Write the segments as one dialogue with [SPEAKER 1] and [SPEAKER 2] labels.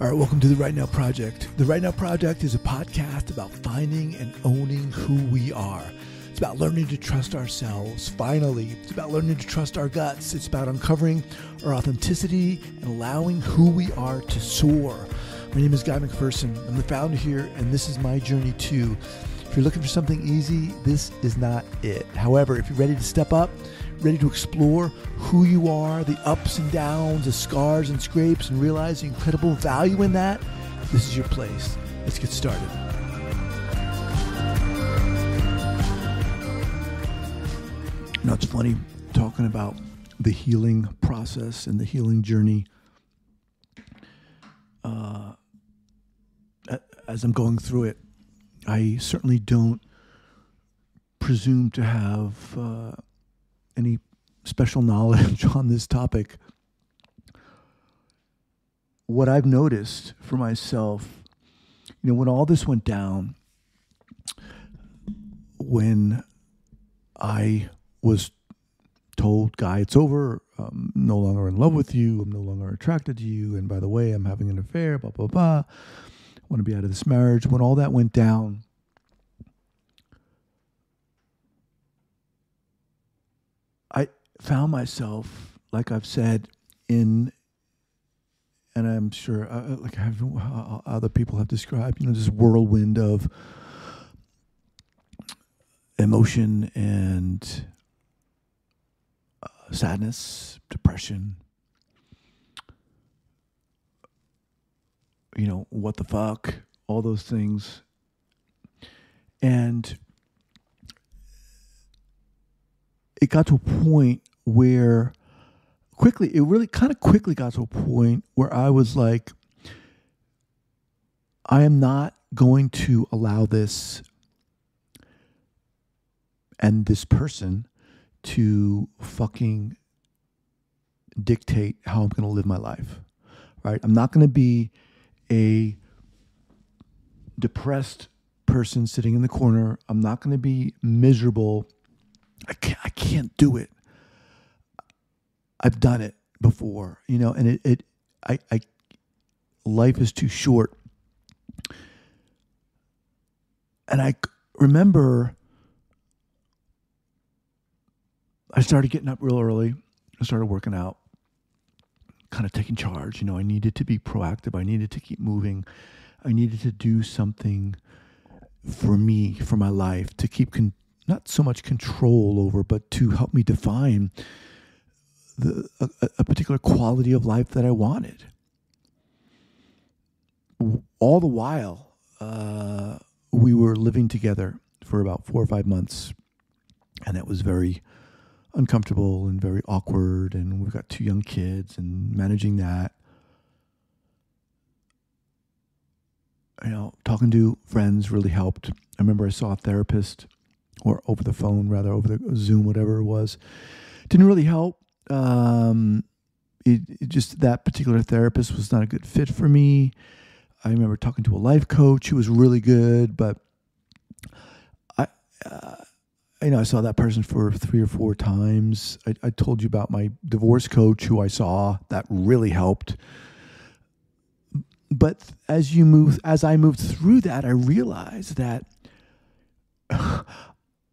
[SPEAKER 1] All right, welcome to the Right Now Project. The Right Now Project is a podcast about finding and owning who we are. It's about learning to trust ourselves, finally. It's about learning to trust our guts. It's about uncovering our authenticity and allowing who we are to soar. My name is Guy Macpherson. I'm the founder here, and this is my journey too. If you're looking for something easy, this is not it. However, if you're ready to step up, ready to explore who you are, the ups and downs, the scars and scrapes, and realize the incredible value in that, this is your place. Let's get started. You know, it's funny talking about the healing process and the healing journey. Uh, as I'm going through it, I certainly don't presume to have uh, any special knowledge on this topic. What I've noticed for myself, you know, when all this went down, when I was told, Guy, it's over. I'm no longer in love with you. I'm no longer attracted to you. And by the way, I'm having an affair, blah, blah, blah. Want to be out of this marriage. When all that went down, I found myself, like I've said, in, and I'm sure, uh, uh like have, uh, other people have described, you know, this whirlwind of emotion and uh, sadness, depression. You know, what the fuck, all those things. And it got to a point where quickly, it really kind of quickly got to a point where I was like, I am not going to allow this and this person to fucking dictate how I'm going to live my life. Right? I'm not going to be a depressed person sitting in the corner. I'm not going to be miserable I can't, I can't do it. I've done it before, you know, and it, it I, I, life is too short. And I remember I started getting up real early. I started working out, kind of taking charge. You know, I needed to be proactive. I needed to keep moving. I needed to do something for me, for my life, to keep con- not so much control over, but to help me define the, a, a particular quality of life that I wanted. All the while, uh, we were living together for about four or five months, and it was very uncomfortable and very awkward. And we've got two young kids, and managing that. You know, talking to friends really helped. I remember I saw a therapist or over the phone, rather over the Zoom, whatever it was. Didn't really help. Um, it, it just that particular therapist was not a good fit for me. I remember talking to a life coach who was really good, but I, uh, you know, I saw that person for three or four times. I, I told you about my divorce coach who I saw that really helped. But as you move, as I moved through that, I realized that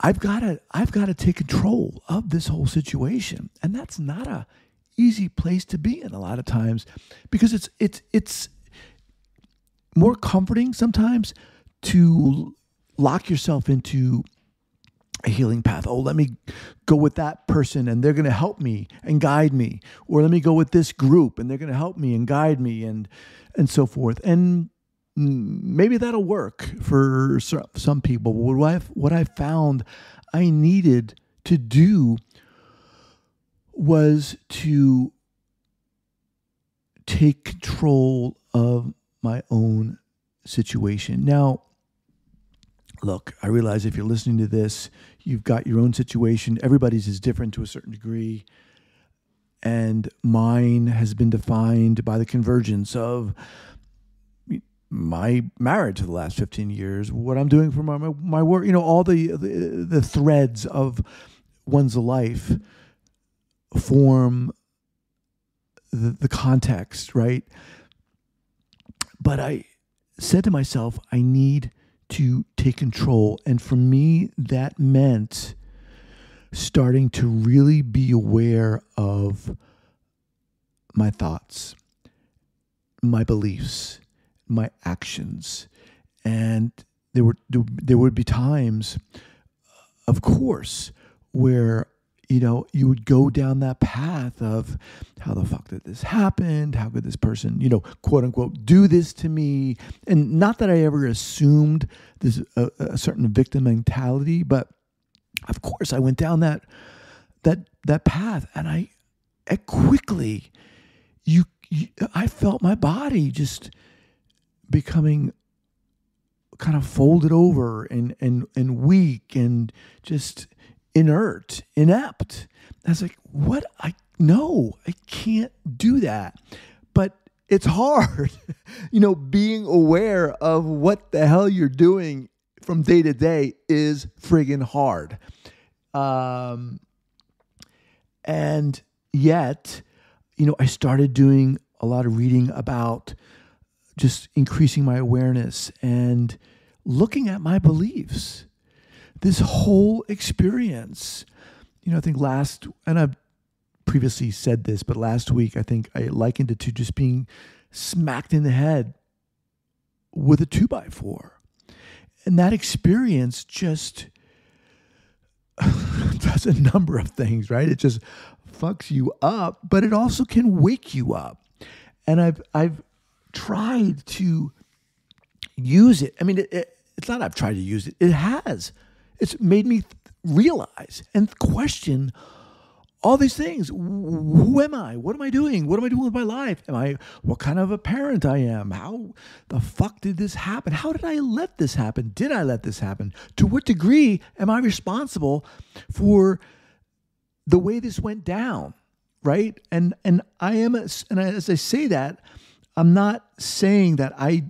[SPEAKER 1] I've got to I've got to take control of this whole situation. And that's not a easy place to be in a lot of times because it's it's it's more comforting sometimes to lock yourself into a healing path. Oh, let me go with that person and they're going to help me and guide me. Or let me go with this group and they're going to help me and guide me and and so forth. And maybe that'll work for some people. But what I what I found I needed to do was to take control of my own situation. Now, look, I realize if you're listening to this, you've got your own situation. Everybody's is different to a certain degree. And mine has been defined by the convergence of my marriage for the last 15 years, what I'm doing for my, my, my work, you know, all the, the, the threads of one's life form the, the context, right? but I said to myself, I need to take control. And for me, that meant starting to really be aware of my thoughts, my beliefs, my actions. And there were there would be times, of course, where you know, you would go down that path of how the fuck did this happen? How could this person, you know, quote unquote, do this to me? And not that I ever assumed this a, a certain victim mentality, but of course I went down that that that path, and I, I quickly, you, you I felt my body just becoming kind of folded over and and and weak and just inert, inept. I was like, what? I no, I can't do that. But it's hard, you know, being aware of what the hell you're doing from day to day is friggin' hard. Um, and yet, you know, I started doing a lot of reading about just increasing my awareness and looking at my beliefs this whole experience. You know, I think last, and I've previously said this, but last week I think I likened it to just being smacked in the head with a two by four. And that experience just does a number of things, right? It just fucks you up, but it also can wake you up. And I've I've tried to use it. I mean, it, it, it's not I've tried to use it. It has it's made me realize and question all these things. Who am I? What am I doing? What am I doing with my life? Am I what kind of a parent I am? How the fuck did this happen? How did I let this happen? Did I let this happen? To what degree am I responsible for the way this went down? Right? And and I am and as I say that, I'm not saying that I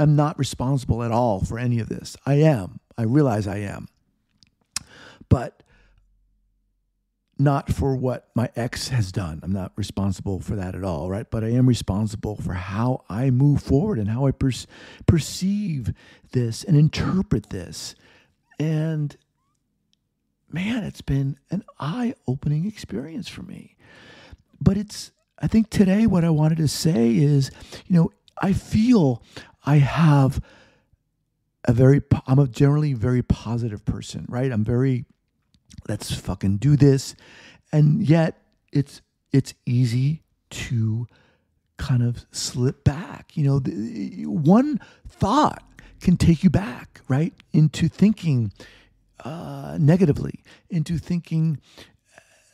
[SPEAKER 1] am not responsible at all for any of this. I am. I realize I am but not for what my ex has done. I'm not responsible for that at all, right? But I am responsible for how I move forward and how I per- perceive this and interpret this. And man, it's been an eye opening experience for me. But it's, I think today what I wanted to say is, you know, I feel I have a very, I'm a generally very positive person, right? I'm very, let's fucking do this. And yet it's it's easy to kind of slip back. You know, one thought can take you back, right, into thinking uh, negatively, into thinking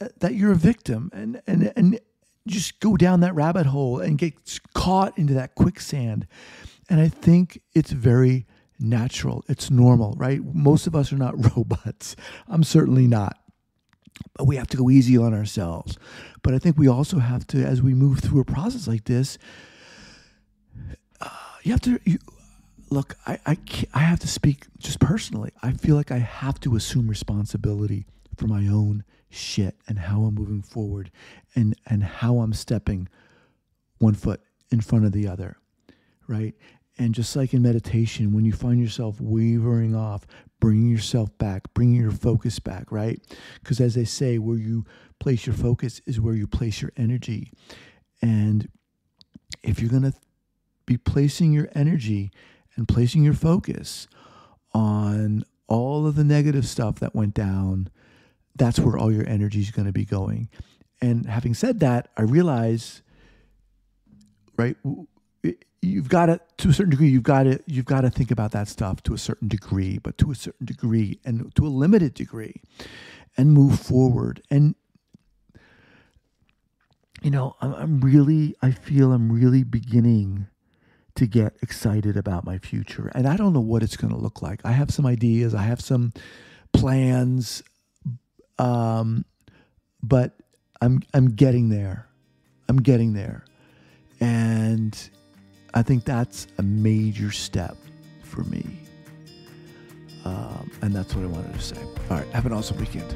[SPEAKER 1] uh, that you're a victim, and and and just go down that rabbit hole and get caught into that quicksand. And I think it's very natural. It's normal, right? Most of us are not robots. I'm certainly not. But we have to go easy on ourselves. But I think we also have to, as we move through a process like this, uh, you have to you, look. I I, I have to speak just personally. I feel like I have to assume responsibility for my own shit and how I'm moving forward, and and how I'm stepping one foot in front of the other, right? And just like in meditation, when you find yourself wavering off, bring yourself back, bring your focus back, right? Because as they say, where you place your focus is where you place your energy. And if you're going to be placing your energy and placing your focus on all of the negative stuff that went down, that's where all your energy is going to be going. And having said that, I realize, right, you've got to to a certain degree you've got to you've got to think about that stuff to a certain degree but to a certain degree and to a limited degree and move forward. And you know I'm, I'm really i feel i'm really beginning to get excited about my future. And i don't know what it's going to look like. I have some ideas i have some plans um but i'm i'm getting there. I'm getting there. And I think that's a major step for me. Um, and that's what I wanted to say. All right. Have an awesome weekend.